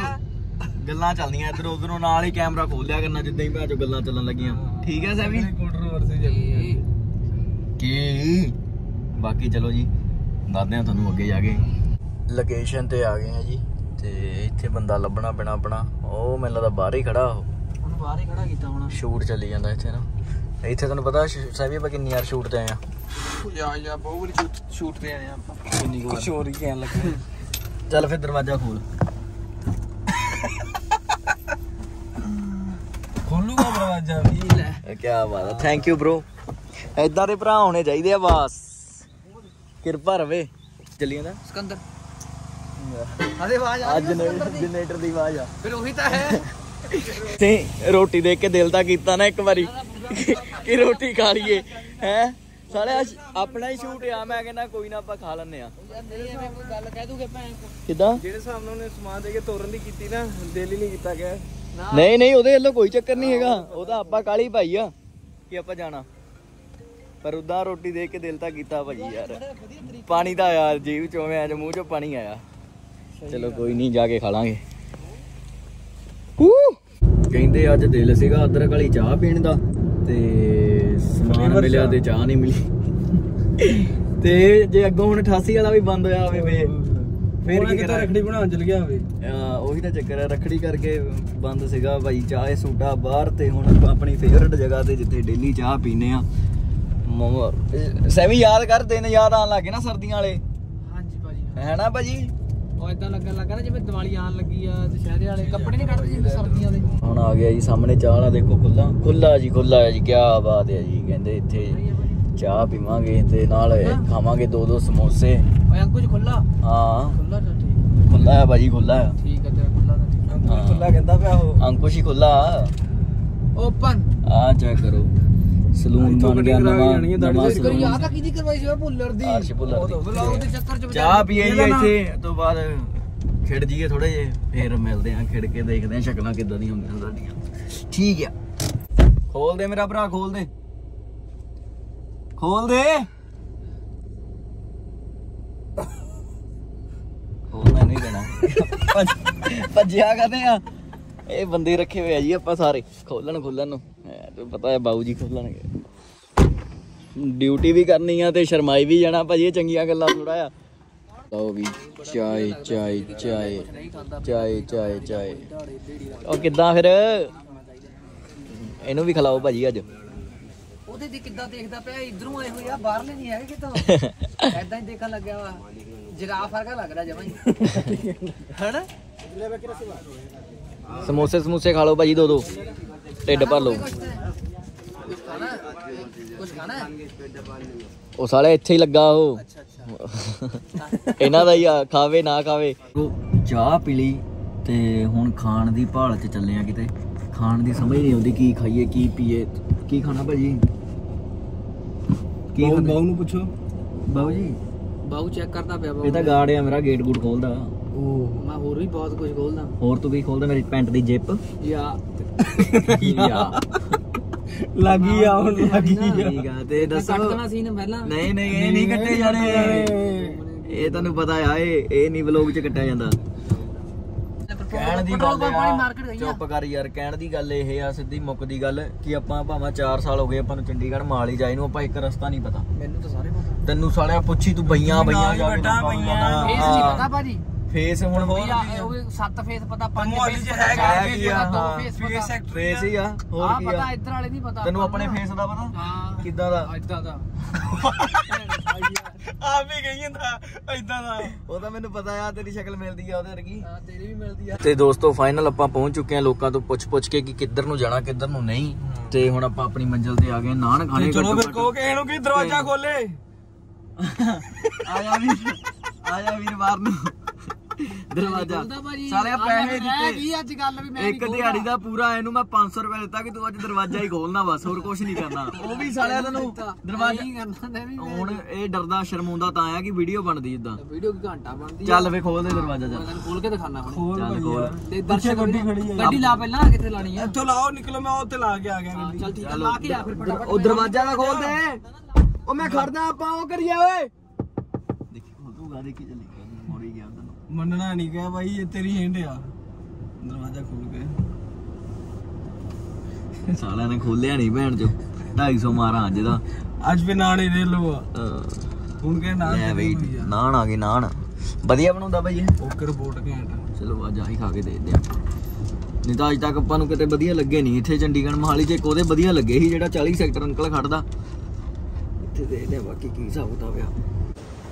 ਗੱਲਾਂ ਚੱਲਦੀਆਂ ਇੱਧਰ ਉਧਰੋਂ ਨਾਲ ਹੀ ਕੈਮਰਾ ਖੋਲ ਲਿਆ ਕਰਨਾ ਜਿੱਦਾਂ ਹੀ ਭਾਜੋ ਗੱਲਾਂ ਚੱਲਣ ਲੱਗੀਆਂ। ਠੀਕ ਹੈ ਸੈਵੀ ਕੰਟਰੋਵਰਸੀ ਚੱਲੀ ਕੀ? ਬਾਕੀ ਚਲੋ ਜੀ ਦੱਸਦੇ ਆ ਤੁਹਾਨੂੰ ਅੱਗੇ ਜਾ ਕੇ। ਲੋਕੇਸ਼ਨ ਤੇ ਆ ਗਏ ਆ ਜੀ ਤੇ ਇੱਥੇ ਬੰਦਾ ਲੱਭਣਾ ਪੈਣਾ ਆਪਣਾ। ਉਹ ਮੈਨੂੰ ਲੱਗਦਾ ਬਾਹਰ ਹੀ ਖੜਾ ਉਹ। ਹੁਣ ਬਾਹਰ ਹੀ ਖੜਾ ਕੀਤਾ ਹੁਣ। ਸ਼ੂਟ ਚੱਲੀ ਜਾਂਦਾ ਇੱਥੇ ਨਾ। ਇੱਥੇ ਤੁਹਾਨੂੰ ਪਤਾ ਸੈਵੀ ਆਪਾਂ ਕਿੰਨੀ ਯਾਰ ਸ਼ੂਟ ਤੇ ਆਏ ਆ। ਜਾ ਜਾ ਬਹੁਤ ਵਾਰੀ ਸ਼ੂਟ ਤੇ ਆਏ ਆਪਾਂ। ਕਿੰਨੀ ਕੁ ਹੋਰ ਹੀ ਕਹਿਣ ਲੱਗੇ। ਚੱਲ ਫਿਰ ਦਰਵਾਜ਼ਾ ਖੋਲ। ਖੋਲੂਗਾ ਦਰਵਾਜ਼ਾ ਵੀ। ਲੈ। ਕੀ ਬਾਤ ਹੈ ਥੈਂਕ ਯੂ ਬ్రో ਐਦਾਂ ਦੇ ਭਰਾ ਹੋਣੇ ਚਾਹੀਦੇ ਆ ਬਸ। ਕਿਰਪਾ ਰਵੇ। ਚੱਲੀ ਜਾਂਦਾ ਸਿਕੰਦਰ। ਅਰੇ ਆਵਾਜ਼ ਆ ਜਨਰੇਟਰ ਦੀ ਆਵਾਜ਼ ਆ। ਫਿਰ ਉਹੀ ਤਾਂ ਹੈ। ਤੇ ਰੋਟੀ ਦੇਖ ਕੇ ਦਿਲ ਤਾਂ ਕੀਤਾ ਨਾ ਇੱਕ ਵਾਰੀ। ਕਿ ਰੋਟੀ ਖਾ ਲਈਏ ਹੈ? ਸਾਲੇ ਅੱਜ ਆਪਣਾ ਹੀ ਸ਼ੂਟ ਆ ਮੈਂ ਕਹਿੰਦਾ ਕੋਈ ਨਾ ਆਪਾਂ ਖਾ ਲੈਨੇ ਆ ਯਾਰ ਨਹੀਂ ਐਵੇਂ ਕੋਈ ਗੱਲ ਕਹਿ ਦੂਗੇ ਭੈਣ ਕਿਦਾਂ? ਜਿਹੜੇ ਹਿਸਾਬ ਨਾਲ ਉਹਨੇ ਸਮਾਨ ਦੇ ਕੇ ਤੋਰਨ ਦੀ ਕੀਤੀ ਨਾ ਦਿਲ ਹੀ ਨਹੀਂ ਕੀਤਾ ਗਿਆ। ਨਹੀਂ ਨਹੀਂ ਉਹਦੇ ਵੱਲੋਂ ਕੋਈ ਚੱਕਰ ਨਹੀਂ ਹੈਗਾ। ਉਹ ਤਾਂ ਆਪਾਂ ਕਾਲੀ ਭਾਈ ਆ। ਕਿ ਆਪਾਂ ਜਾਣਾ। ਪਰ ਉਦਾਂ ਰੋਟੀ ਦੇਖ ਕੇ ਦਿਲ ਤਾਂ ਕੀਤਾ ਭਾਜੀ ਯਾਰ। ਪਾਣੀ ਤਾਂ ਆਇਆ ਜੀਵ ਚੋਂ ਮੈਂ ਅੱਜ ਮੂੰਹ ਚੋਂ ਪਾਣੀ ਆਇਆ। ਚਲੋ ਕੋਈ ਨਹੀਂ ਜਾ ਕੇ ਖਾ ਲਾਂਗੇ। ਕਹਿੰਦੇ ਅੱਜ ਦਿਲ ਸੀਗਾ ਅਦਰਕ ਵਾਲੀ ਚਾਹ ਪੀਣ ਦਾ। ਤੇ ਸਮਾਨ ਮਿਲਿਆ ਚਾਹ। ਤੇ ਚਾਹ ਨਹੀਂ ਮਿਲੀ। ਤੇ ਜੇ ਅੱਗੋਂ ਹੁਣ 88 ਵਾਲਾ ਵੀ ਬੰਦ ਹੋਇਆ ਹੋਵੇ ਵੇ ਫਿਰ ਕੀ ਕਿਤੇ ਕਰਾਂ? ਰਖੜੀ ਬਣਾਉਣ ਚਲ ਗਿਆ ਹੋਵੇ ਆ, ਉਹੀ ਤਾਂ ਚੱਕਰ ਹੈ ਰਖੜੀ ਕਰਕੇ ਬੰਦ ਸੀਗਾ ਭਾਈ ਚਾਹ ਸੂਟਾ ਬਾਹਰ ਤੇ ਹੁਣ ਆਪਾਂ ਆਪਣੀ ਫੇਵਰਟ ਜਗ੍ਹਾ ਤੇ ਜਿੱਥੇ ਡੇਲੀ ਚਾਹ ਪੀਨੇ ਆ। ਮਮ ਸੈਵੀ ਯਾਦ ਕਰ ਦਿਨ ਯਾਦ ਆਣ ਲੱਗੇ ਨਾ ਸਰਦੀਆਂ ਵਾਲੇ। ਹਾਂਜੀ ਭਾਜੀ। ਹੈ ਨਾ ਭਾਜੀ? ਉਹ ਇਦਾਂ ਲੱਗਣ ਲੱਗਾ ਨਾ ਜਿਵੇਂ ਦੀਵਾਲੀ ਆਣ ਲੱਗੀ ਆ ਦੁਸ਼ਹਿਰੇ ਵਾਲੇ ਕੱਪੜੇ ਨਹੀਂ ਕੱਢਦੇ ਜਿਵੇਂ ਸਰਦੀਆਂ ਦੇ। ਹੁਣ ਆ ਗਿਆ ਜੀ ਸਾਹਮਣੇ ਚਾਹ ਵਾਲਾ ਦੇਖੋ ਖੁੱਲਾ ਖੁੱਲਾ ਜੀ ਖੁੱਲਾ ਹੈ ਜੀ ਕੀ ਬਾਤ ਹੈ ਜੀ ਕਹਿੰਦੇ ਇੱਥੇ ਚਾਹ ਪੀਵਾਂਗੇ ਤੇ ਨਾਲ ਖਾਵਾਂਗੇ ਦੋ ਦੋ ਸਮੋਸੇ। ਓਏ ਅੰਕੁਜ ਖੁੱਲਾ ਹਾਂ। ਖੁੱਲਾ ਤਾਂ ਠੀਕ। ਖੁੱਲਾ ਹੈ ਭਾਜੀ ਖੁੱਲਾ ਹੈ। ਠੀਕ ਹੈ ਤੇਰਾ ਖੁੱਲਾ ਤਾਂ ਠੀਕ। ਅੰਕਲ ਖੁੱਲਾ ਕਹਿੰਦਾ ਪਿਆ ਉਹ। ਅੰਕੁਸ਼ ਹੀ ਖੁੱਲਾ ਓਪਨ ਆ ਚੈੱਕ ਕਰੋ। ਸਲੂਨ ਬਣ ਗਿਆ ਨਵਾਂ ਜਾਣੀ ਹੈ, ਦਾੜੀ ਨਵਾਂ ਸਲੂਨ। ਆ ਤਾਂ ਕਿਹਦੀ ਕਰਵਾਈ ਸੀ ਉਹ ਭੁੱਲਰ ਦੀ? ਆਰਸ਼ ਭੁੱਲਰ ਦੀ। ਬਲੌਗ ਦੇ ਚੱਕਰ ਚ ਚਾਹ ਪੀਏ ਜੀ ਇੱਥੇ ਤੋਂ ਬਾਅਦ ਖਿੜ ਜੀਏ ਥੋੜੇ ਜੇ ਫੇਰ ਮਿਲਦੇ ਆਂ ਖਿੜ ਕੇ ਦੇਖਦੇ ਆਂ ਸ਼ਕਲਾਂ ਕਿੱਦਾਂ ਦੀਆਂ ਹੁੰਦੀਆਂ ਸਾਡੀਆਂ। ਠੀਕ ਆ। ਖੋਲ ਦੇ ਮੇਰਾ ਭਰਾ ਖੋਲ ਦੇ। ਖੋਲ ਦੇ। ਖੋਲਣਾ ਨਹੀਂ ਦੇਣਾ। ਭੱਜ- ਭੱਜਿਆ ਕਦੇ ਆ। ਇਹ ਬੰਦੇ ਰੱਖੇ ਹੋਏ ਆ ਜੀ ਆਪਾਂ ਸਾਰੇ। ਖੋਲਣ ਖੋਲਣ ਨੂੰ। ਤੈਨੂੰ ਪਤਾ ਹੈ ਬਾਊ ਜੀ ਖੋਲਣਗੇ ਡਿਊਟੀ ਵੀ ਕਰਨੀ ਆ ਤੇ ਸ਼ਰਮਾਈ ਵੀ ਜਾਣਾ ਭਾਜੀ ਇਹ ਚੰਗੀਆਂ ਗੱਲਾਂ ਥੋੜਾ ਆ। ਲਓ ਵੀ ਚਾਏ ਚਾਏ ਚਾਏ ਚਾਏ ਚਾਏ ਚਾਏ। ਉਹ ਕਿੱਦਾਂ ਫਿਰ? ਇਹਨੂੰ ਵੀ ਖਿਲਾਓ ਭਾਜੀ ਅੱਜ। ਉਹਦੇ ਦੀ ਕਿੱਦਾਂ ਦੇਖਦਾ ਪਿਆ ਇਧਰੋਂ ਆਏ ਹੋਏ ਆ ਬਾਹਰਲੇ ਨਹੀਂ ਹੈਗੇ ਕਿਤੋਂ? [laughs] ਐਦਾਂ ਹੀ ਦੇਖਣ ਲੱਗਿਆ ਵਾ। ਜਿਰਾਫ ਵਰਗਾ ਲੱਗਦਾ ਜਮਾਂ ਹੀ। ਹਨਾ? ਸਮੋਸੇ ਸਮੂਸੇ ਖਾ ਲਓ ਭਾਜੀ ਦੋ ਦੋ ਢਿੱਡ ਭਰ ਲਓ? ਉਹ ਸਾਲੇ ਇੱਥੇ ਹੀ ਲੱਗਾ ਉਹ। ਇਹਨਾਂ ਦਾ ਹੀ ਆ ਖਾਵੇ ਨਾ ਖਾਵੇ। ਚਾਹ ਪੀ ਲਈ ਤੇ ਹੁਣ ਖਾਣ ਦੀ ਭਾਲ 'ਚ ਚੱਲੇ ਆ ਕਿਤੇ। ਖਾਣ ਦੀ ਸਮਝ ਨਹੀਂ ਆਉਂਦੀ ਕੀ ਖਾਈਏ ਕੀ ਪੀਏ। ਕੀ ਖਾਣਾ ਭਾਜੀ? ਕੀ? ਬਾਊ ਨੂੰ ਪੁੱਛੋ। ਬਾਊ ਜੀ ਬਾਹੂ ਚੈੱਕ ਕਰਦਾ ਪਿਆ ਇਹ ਤਾਂ ਗਾਰਡ ਆ ਮੇਰਾ ਗੇਟ ਗੂਟ ਖੋਲਦਾ। ਉਹ ਮੈਂ ਹੋਰ ਵੀ ਬਹੁਤ ਕੁਝ ਖੋਲਦਾ। ਹੋਰ ਤੂੰ ਵੀ ਖੋਲਦਾ ਮੇਰੀ ਪੈਂਟ ਦੀ ਜਿੱਪ ਯਾ। ਯਾ। ਲੱਗੀ ਆ ਹੁਣ ਲੱਗੀ ਆ। ਠੀਕ ਆ ਤੇ ਦੱਸੋ। ਕੱਟ ਦੇਣਾ ਸੀ ਨਾ ਪਹਿਲਾਂ? ਨਹੀਂ ਨਹੀਂ ਇਹ ਨਹੀਂ ਕੱਟੇ ਜਾਣੇ ਇਹ ਤੁਹਾਨੂੰ ਪਤਾ ਆ ਇਹ ਇਹ ਨਹੀਂ ਵਲੋਗ 'ਚ ਕੱਟਿਆ ਜਾਂਦਾ। ਕਹਿਣ ਦੀ ਗੱਲ ਆ ਚੁੱਪ ਕਰ ਯਾਰ ਕਹਿਣ ਦੀ ਗੱਲ ਇਹ ਆ ਸਿੱਧੀ ਮੁੱਕ ਦੀ ਗੱਲ ਕਿ ਆਪਾਂ ਭਾਵੇਂ 4 ਸਾਲ ਹੋ ਗਏ ਆਪਾਂ ਨੂੰ ਚੰਡੀਗੜ੍ਹ ਮਾਲ ਹੀ ਜਾਏ ਨੂੰ ਆਪਾਂ ਇੱਕ ਰਸਤਾ ਨਹੀਂ ਪਤਾ। ਮੈਨੂੰ ਤਾਂ ਸਾਰੇ ਪਤਾ। ਤੈਨੂੰ ਸਾਲਿਆ ਪੁੱਛੀ ਤੂੰ ਬਈਆਂ ਬਈਆਂ ਜਾ ਕੇ ਪਤਾ ਭਾਜੀ। ਫੇਸ ਹੁਣ ਵੀ ਆ ਉਹ ਸੱਤ ਫੇਸ ਪਤਾ ਪੰਜ ਮੋਹਾਲੀ ਫੇਸ ਚ ਪਤਾ ਹੈਗਾ ਚਾਰ ਕੀ ਫੇਸ ਆ, ਪਤਾ ਦੋ ਹਾਂ। ਫੇਸ ਫੇਸ ਪਤਾ। ਐਕਟਰ ਫੇਸ ਹੀ ਆ ਹੋਰ ਆ ਕੀ ਪਤਾ ਆ। ਇੱਧਰ ਵਾਲੇ ਨਹੀਂ ਪਤਾ ਤੈਨੂੰ ਆਪਾਂ ਆਪਣੇ ਨੂੰ। ਫੇਸ ਦਾ ਪਤਾ? ਹਾਂ। ਕਿੱਦਾਂ ਦਾ? ਇਦਾਂ ਦਾ। ਆ ਵੀ ਗਈ ਜਾਂਦਾ ਐਦਾਂ ਦਾ। ਉਹ ਤਾਂ ਮੈਨੂੰ ਪਤਾ ਆ ਤੇਰੀ ਸ਼ਕਲ ਮਿਲਦੀ ਆ ਉਹਦੇ ਵਰਗੀ। ਹਾਂ ਤੇਰੀ ਵੀ ਮਿਲਦੀ ਆ। ਤੇ ਦੋਸਤੋ ਫਾਈਨਲ ਆਪਾਂ ਪਹੁੰਚ ਚੁੱਕੇ ਹਾਂ ਲੋਕਾਂ ਤੋਂ ਪੁੱਛ ਪੁੱਛ ਕੇ ਕਿ ਕਿੱਧਰ ਨੂੰ ਜਾਣਾ ਕਿੱਧਰ ਨੂੰ ਨਹੀਂ। ਤੇ ਹੁਣ ਆਪਾਂ ਆਪਣੀ ਮੰਜ਼ਿਲ ਤੇ ਆ ਗਏ ਨਾਨ ਖਾਣੇ ਚਲੋ ਫਿਰ ਘੱਟੋ ਕਹੋ ਕਿ ਇਹਨੂੰ ਕੀ ਦਰਵਾਜ਼ਾ ਖੋਲੇ? ਘੱਟ। ਆ ਜਾ ਵੀਰ ਆ ਜਾ ਵੀਰ ਬਾਹਰ ਨੂੰ। [laughs] ਦਰਵਾਜ਼ਾ। ਸਾਲਿਆ ਪੈਸੇ ਦਿੱਤੇ। ਅੱਜ ਗੱਲ ਵੀ ਮੈਂ ਇੱਕ ਦਿਹਾੜੀ ਦਾ ਪੂਰਾ ਇਹਨੂੰ ਮੈਂ 500 ਰੁਪਏ ਦਿੱਤਾ ਕਿ ਤੂੰ ਅੱਜ ਦਰਵਾਜ਼ਾ ਹੀ ਖੋਲਣਾ ਬਸ ਹੋਰ ਕੁਝ ਨਹੀਂ ਕਰਨਾ। [laughs] ਉਹ ਵੀ ਸਾਲਿਆ ਤੈਨੂੰ ਦਰਵਾਜ਼ਾ ਨਹੀਂ ਕਰਨਾ ਹੁਣ ਇਹ। ਡਰਦਾ ਸ਼ਰਮਾਉਂਦਾ ਤਾਂ ਆ ਕਿ ਵੀਡੀਓ ਬਣਦੀ ਇਦਾਂ ਵੀਡੀਓ ਕੀ ਘੰਟਾ ਬਣਦੀ ਚੱਲ ਵੇ ਖੋਲ ਦੇ ਦਰਵਾਜ਼ਾ ਚੱਲ। ਤੈਨੂੰ ਖੋਲ ਕੇ ਦਿਖਾਣਾ ਹੁਣ। ਚੱਲ ਖੋਲ ਤੇ ਦਰਸ਼ਕ ਗੱਡੀ ਖੜੀ ਹੈ ਗੱਡੀ ਲਾ ਪਹਿਲਾਂ ਕਿੱਥੇ ਲਾਣੀ ਆ? ਇੱਥੋਂ ਲਾਓ ਨਿਕਲੋ ਮੈਂ ਉੱਥੇ ਲਾ ਕੇ ਆ ਗਿਆ ਗੱਡੀ। ਚੱਲ ਠੀਕ ਲਾ ਕੇ ਆ ਫਿਰ ਫਟਾਫਟ। ਉਹ ਦਰਵਾਜ਼ਾ ਨਾ ਖੋਲ ਦੇ ਉਹ ਮੈਂ ਖੜਦਾ ਆਪਾਂ ਉਹ ਕਰੀਏ ਓਏ। ਦੇਖੀ ਖੋਲੂਗਾ ਦੇਖੀ ਚੱਲੀ। ਮੰਨਣਾ ਨਹੀਂ ਗਿਆ ਬਾਈ ਇਹ ਤੇਰੀ ਹਿੰਡ ਆ। ਦਰਵਾਜ਼ਾ ਖੋਲ ਕੇ। ਸਾਲਿਆਂ ਨੇ ਖੋਲਿਆ ਨਹੀਂ ਭੈਣ ਚੋ। 250 ਮਾਰਾਂ ਅੱਜ ਦਾ। ਅੱਜ ਵੀ ਨਾਣੇ ਦੇ ਲੋ ਹੁਣ ਕੇ ਲੈ ਬਈ ਨਾਨ ਆ ਗਏ ਨਾਨ। ਵਧੀਆ ਬਣਾਉਂਦਾ ਬਈ ਇਹ। ਓਕਰ ਬੋਟ ਘੈਂਟ। ਚਲੋ ਅੱਜ ਆਹੀ ਖਾ ਕੇ ਦੇਖਦੇ ਆ। ਨਹੀਂ ਤਾਂ ਅੱਜ ਤੱਕ ਆਪਾਂ ਨੂੰ ਕਿਤੇ ਵਧੀਆ ਲੱਗੇ ਨਹੀਂ ਇੱਥੇ ਚੰਡੀਗੜ੍ਹ ਮਹਾਲੀ 'ਚ ਉਹਦੇ ਵਧੀਆ ਲੱਗੇ ਸੀ ਜਿਹੜਾ 40 ਸੈਕਟਰ ਅੰਕਲ ਖੜਦਾ। ਇੱਥੇ ਦੇਖਦੇ ਆ ਬਾਕੀ ਕੀ ਹਿਸਾਬ ਕਿਤਾਬ ਆ।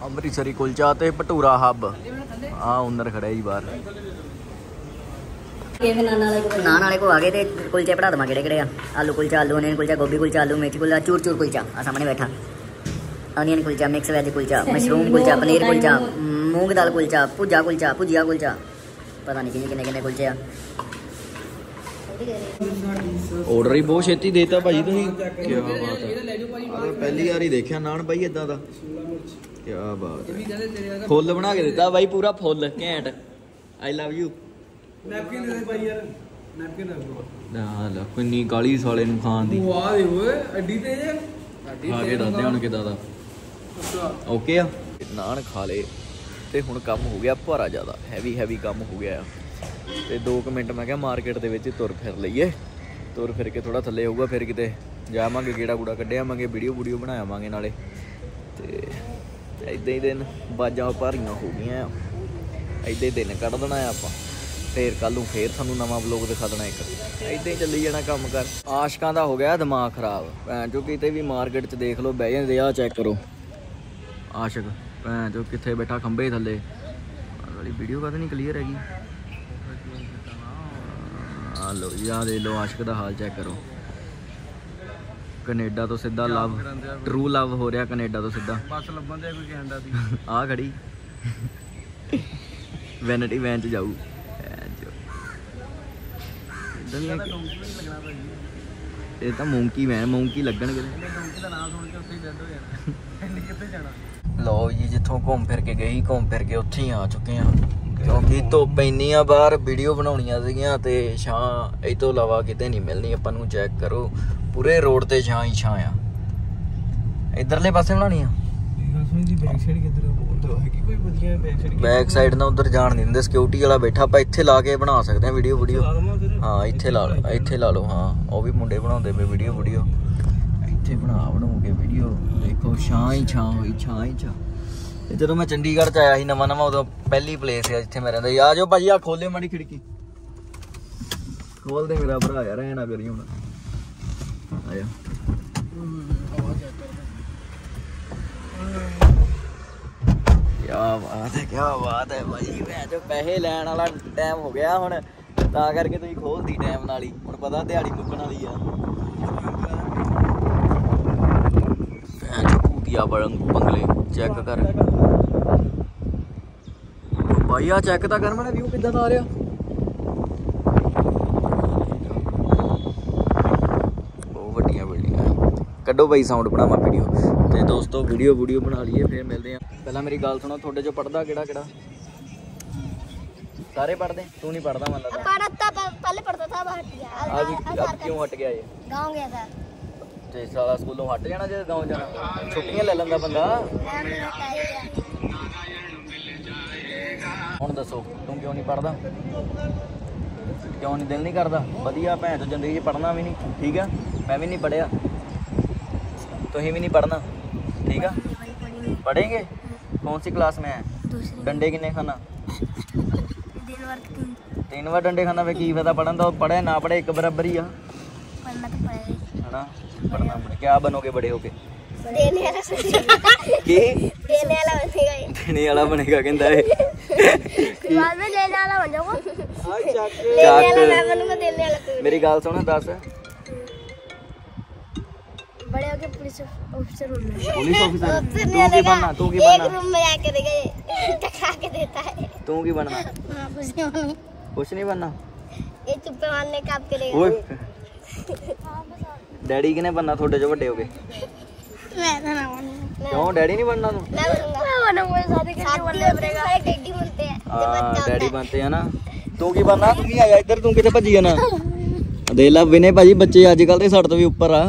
ਅੰਮ੍ਰਿਤਸਰੀ ਕੁਲਚਾ ਤੇ ਭਟੂਰਾ ਹੱਬ। ਆ ਓਨਰ ਖੜਿਆ ਜੀ ਬਾਹਰ। ਨਾਨ ਵਾਲੇ ਕੋ ਆ ਗਏ ਤੇ ਕੁਲਚੇ ਪੜਾ ਦਵਾਂ ਕਿਹੜੇ ਕਿਹੜੇ ਆ। ਆਲੂ ਕੁਲਚਾ ਆਲੂ ਅਨੀਅਨ ਕੁਲਚਾ ਗੋਭੀ ਕੁਲਚਾ ਆਲੂ ਮਿਰਚ ਕੁਲਚਾ ਚੂਰ ਚੂਰ ਕੁਲਚਾ। ਆ ਸਾਹਮਣੇ ਬੈਠਾ। Onion kulcha mix veg kulcha mushroom kulcha paneer kulcha ਮੂੰਗ। ਦਾਲ ਕੁਲਚਾ ਭੁੱਜਾ ਕੁਲਚਾ ਭੁਜੀਆ ਕੁਲਚਾ। ਪਤਾ ਨਹੀਂ ਕਿੰਨੇ ਕਿੰਨੇ ਕਿੰਨੇ ਕੁਲਚੇ ਆ। ਆਰਡਰ ਹੀ ਬਹੁਤ ਛੇਤੀ ਦੇਤਾ ਭਾਜੀ ਤੁਸੀਂ। ਕੀ ਬਾਤ ਹੈ। ਪਹਿਲੀ ਵਾਰ ਹੀ ਦੇਖਿਆ ਨਾਨ ਬਾਈ ਇਦਾਂ ਦਾ। ਕੀ ਬਾਤ ਹੈ। ਫੁੱਲ ਬਣਾ ਕੇ ਦਿੱਤਾ ਬਾਈ ਪੂਰਾ ਫੁੱਲ ਘੈਂਟ। ਆਈ ਲਵ ਯੂ ਨੈਪਕਿਨ ਦੇ ਬਾਈ ਯਾਰ। ਨੈਪਕਿਨ ਰੱਖ ਲਓ ਨਾ ਲਾ ਕਿੰਨੀ ਕਾਲੀ ਸਾਲੇ ਨੂੰ ਖਾਣ ਦੀ। ਵਾਹ ਦੇ ਓਏ ਐਡੀ ਤੇਜ਼। ਆ ਖਾ ਕੇ ਦੱਸਦੇ ਹੁਣ ਕਿਦਾਂ ਦਾ। ਓਕੇ ਆ? ਨਾਨ ਖਾ ਲੇ ਤੇ ਹੁਣ ਕੰਮ ਹੋ ਗਿਆ ਭਾਰਾ ਜ਼ਿਆਦਾ। ਹੈਵੀ ਹੈਵੀ ਕੰਮ ਹੋ ਗਿਆ ਆ। ਤੇ 2 ਮਿੰਟ ਮੈਂ ਕਿਹਾ ਮਾਰਕੀਟ ਦੇ ਵਿੱਚ ਤੁਰ ਫਿਰ ਲਈਏ। ਤੁਰ ਫਿਰ ਕੇ ਥੋੜਾ ਥੱਲੇ ਹੋਊਗਾ ਫਿਰ ਕਿਤੇ ਜਾਵਾਂਗੇ ਗੇੜਾ ਗੂੜਾ ਕੱਢਿਆਵਾਂਗੇ ਵੀਡੀਓ ਵੀਡੀਓ ਬਣਾਵਾਂਗੇ ਨਾਲੇ। ਤੇ ਇਦਾਂ ਹੀ ਦਿਨ ਬਾਜਾਂ ਭਾਰੀਆਂ ਹੋ ਗਈਆਂ। ਆ ਇਦਾਂ ਹੀ ਦਿਨ ਕੱਢ ਦੇਣਾ ਆਪਾਂ। ਫੇਰ ਕੱਲ ਨੂੰ ਫੇਰ ਤੁਹਾਨੂੰ ਨਵਾਂ ਵਲੌਗ ਦਿਖਾ ਦੇਣਾ ਇੱਕ। ਇਦਾਂ ਹੀ ਚੱਲੀ ਜਾਣਾ ਕੰਮ ਕਰ। ਆਸ਼ਕਾਂ ਦਾ ਹੋ ਗਿਆ ਦਿਮਾਗ ਖਰਾਬ। ਭੈਣ ਜੋ ਕਿਤੇ ਵੀ ਮਾਰਕੀਟ 'ਚ ਦੇਖ ਲਓ, ਬਹਿ ਜਾਂਦੇ ਆ ਚੈੱਕ ਕਰੋ। ਆਸ਼ਕ, ਭੈਣ ਜੋ ਕਿੱਥੇ ਬੈਠਾ ਖੰਬੇ ਥੱਲੇ। ਵਾਲੀ ਵੀਡੀਓ ਕਦ ਨਹੀਂ ਕਲੀਅਰ ਹੈਗੀ? ਆ ਲੋ ਯਾ ਦੇ ਲੋ ਆਸ਼ਕ ਦਾ ਹਾਲ ਚੈੱਕ ਕਰੋ। ਕੈਨੇਡਾ ਤੋਂ ਸਿੱਧਾ ਲਵ ਟਰੂ ਲਵ ਹੋ ਰਿਹਾ ਕੈਨੇਡਾ ਤੋਂ ਸਿੱਧਾ। ਬਸ ਲੱਭਣ ਦੇ ਕੋਈ ਕੈਨੇਡਾ ਦੀ? [laughs] ਆ ਖੜੀ। ਵੈਨਿਟੀ ਵੈਨ ਚ ਜਾਊ। ਇਹ ਤਾਂ ਮੌਂਕੀ ਵੈਨ ਮੌਂਕੀ ਲੱਗਣਗੇ ਡੋਂਕੀ ਦਾ ਨਾਮ ਸੁਣ ਕੇ ਉੱਥੇ ਹੀ ਡੈਡ ਹੋ ਜਾਣਾ। [laughs] ਇੰਨੀ ਕਿੱਥੇ ਜਾਣਾ? ਲਓ ਜੀ ਜਿੱਥੋਂ ਘੁੰਮ ਫਿਰ ਕੇ ਗਈ ਘੁੰਮ ਫਿਰ ਕੇ ਉੱਥੇ ਹੀ ਆ ਚੁੱਕੇ ਆ ਕਿਉਂਕਿ ਧੁੱਪ ਇੰਨੀ ਆ ਬਾਹਰ ਵੀਡੀਓ ਬਣਾਉਣੀਆਂ ਸੀਗੀਆਂ ਤੇ ਛਾਂ ਇਹ ਤੋਂ ਇਲਾਵਾ ਕਿਤੇ ਨਹੀਂ ਮਿਲਣੀ ਆਪਾਂ ਨੂੰ ਚੈੱਕ ਕਰੋ। ਪੂਰੇ ਰੋਡ ਤੇ ਛਾਂ ਹੀ ਛਾਂ ਆ। ਇਧਰਲੇ ਪਾਸੇ ਬਣਾਉਣੀ ਆ? ਬੈਕ ਸਾਈਡ ਨਾਲ ਉਧਰ ਜਾਣ ਨਹੀਂ ਦਿੰਦੇ ਸਿਕਿਉਰਿਟੀ ਵਾਲਾ ਬੈਠਾ ਆਪਾਂ ਇੱਥੇ ਲਾ ਕੇ ਬਣਾ ਸਕਦੇ ਆ ਵੀਡੀਓ ਵੀਡੀਓ ਹਾਂ ਇੱਥੇ ਲਾ ਲਓ ਇੱਥੇ ਲਾ ਲਓ ਹਾਂ ਉਹ ਵੀ ਮੁੰਡੇ ਬਣਾਉਂਦੇ ਪਏ ਵੀਡੀਓ ਵੀਡੀਓ ਇੱਥੇ ਬਣਾ ਬਣਾਉਗੇ ਵੀਡੀਓ ਦੇਖੋ ਛਾਂ ਹੀ ਛਾਂ ਹੋਈ ਛਾਂ ਹੀ ਛਾਂ। ਤੇ ਜਦੋਂ ਮੈਂ ਚੰਡੀਗੜ੍ਹ ਚ ਆਇਆ ਸੀ ਨਵਾਂ ਨਵਾਂ ਉਦੋਂ ਪਹਿਲੀ ਪਲੇਸ ਆ ਜਿੱਥੇ ਮੈਂ ਰਹਿੰਦਾ ਆ ਜਾਓ ਭਾਜੀ ਆ ਖੋਲੇ ਮਾੜੀ ਖਿੜਕੀ। ਖੋਲ ਦੇ ਮੇਰਾ ਭਰਾ ਯਾਰ ਐ ਨਾ ਕਰੀ ਹੁਣ। ਆਇਆ। ਕਿਆ ਬਾਤ ਹੈ ਕਿਆ ਬਾਤ ਹੈ ਭਾਈ। ਮੈਂ ਜੋ ਪੈਸੇ ਲੈਣ ਵਾਲਾ ਟਾਈਮ ਹੋ ਗਿਆ ਹੁਣ ਤਾਂ ਕਰਕੇ ਤੁਸੀਂ ਖੋਲਦੀ ਟਾਈਮ ਨਾਲ ਹੀ। ਹੁਣ ਪਤਾ ਦਿਹਾੜੀ ਮੁੱਕਣ ਵਾਲੀ ਆ। ਭੂਤੀਆ ਬੜੰ ਬੰਗਲੇ ਚੈੱਕ ਕਰ। ਉਹ ਭਾਈ ਆ ਚੈੱਕ ਤਾਂ ਕਰ ਮੈਨੇ ਵਿਊ ਕਿੱਦਾਂ ਦਾ ਆ ਰਿਹਾ? ਕੱਢੋ ਬਾਈ ਸਾਊਂਡ ਬਣਾਵਾ ਵੀਡੀਓ ਤੇ ਦੋਸਤੋ ਵੀਡੀਓ ਵੀਡੀਓ ਬਣਾ ਲਈਏ ਫਿਰ ਮਿਲਦੇ ਆ ਪਹਿਲਾਂ ਮੇਰੀ ਗੱਲ ਸੁਣੋ ਤੁਹਾਡੇ ਚੋਂ ਪੜਦਾ ਕਿਹੜਾ ਕਿਹੜਾ? ਸਾਰੇ ਪੜਦੇ ਤੂੰ ਨਹੀਂ ਪੜਦਾ ਮੰਨ ਲਾ ਪੜਦਾ ਪਹਿਲੇ ਪੜਦਾ ਥਾ ਹਟ ਗਿਆ। ਅੱਜ ਅੱਜ ਕਿਉਂ ਹਟ ਗਿਆ ਇਹ? ਗਾਉਂ ਗਿਆ ਸਰ ਤੇ ਸਾਲਾ ਸਕੂਲੋਂ ਹਟ ਜਾਣਾ ਜੇ ਗਾਉਂ ਜਾਣਾ। ਛੁੱਟੀਆਂ ਲੈ ਲੈਂਦਾ ਬੰਦਾ। ਹੁਣ ਦੱਸੋ ਤੂੰ ਕਿਉਂ ਨਹੀਂ ਪੜਦਾ ਕਿਉਂ ਨਹੀਂ ਦਿਲ ਨਹੀਂ ਕਰਦਾ? ਵਧੀਆ ਭੈਣ ਤੋਂ ਜ਼ਿੰਦਗੀ 'ਚ ਪੜਨਾ ਵੀ ਨਹੀਂ ਠੀਕ ਆ? ਮੈਂ ਵੀ ਨਹੀਂ ਪੜਿਆ तुम्हें भी नहीं पढ़ना ठीक है पढ़ेंगे? कौन सी क्लास में है? डंडे किन्ने खाना? तीन बार डंडे खाना फिर की पता पढ़न तो पढ़े ना पढ़े एक बराबर ही क्या बनोगे बड़े होके? देने वाला बनेगा। कहता है। बाद में लेने मेरी गल सुनो दस। देने वाला तू ਮੇਰੀ ਗੱਲ ਸੁਣ ਦੱਸ बड़े होके पुलिस ऑफिसर होना है पुलिस ऑफिसर ऑफिसर तू नहीं की देगा बनना तू की एक बनना रूम में जाके देगा ये टका के देता है ਤੂੰ ਕੀ ਬਣਨਾ हाँ, कुछ नहीं होनी। ਕੁਛ ਨਹੀਂ ਬਣਨਾ ये चुप्पे मारने का आप करेगा ਓਏ ਡੈਡੀ ਕਿਨੇ ਬਣਨਾ ਤੁਹਾਡੇ ਚ ਵੱਡੇ ਹੋ ਗਏ मैं तो ना बनूंगा ਕਿਉਂ ਡੈਡੀ ਨਹੀਂ ਬਣਨਾ ਤੂੰ मैं बनूंगा मैं बनूंगा शादी करके बनना पड़ेगा सारे टेडी बनते हैं जब ਹਾਂ बच्चा ਡੈਡੀ होता है ਬਣਤੇ ਆ ਨਾ ਤੂੰ ਕੀ ਬਣਨਾ ਤੂੰ ਨਹੀਂ ਆਇਆ ਇੱਧਰ ਤੂੰ ਕਿੱਥੇ ਭੱਜੀ ਜਾਣਾ ਦੇਖ ਲੈ ਵਿਨੇ ਭਾਜੀ ਬੱਚੇ ਅੱਜ ਕੱਲ ਦੇ ਸਾਡੇ ਤੋਂ ਵੀ ਉੱਪਰ ਆ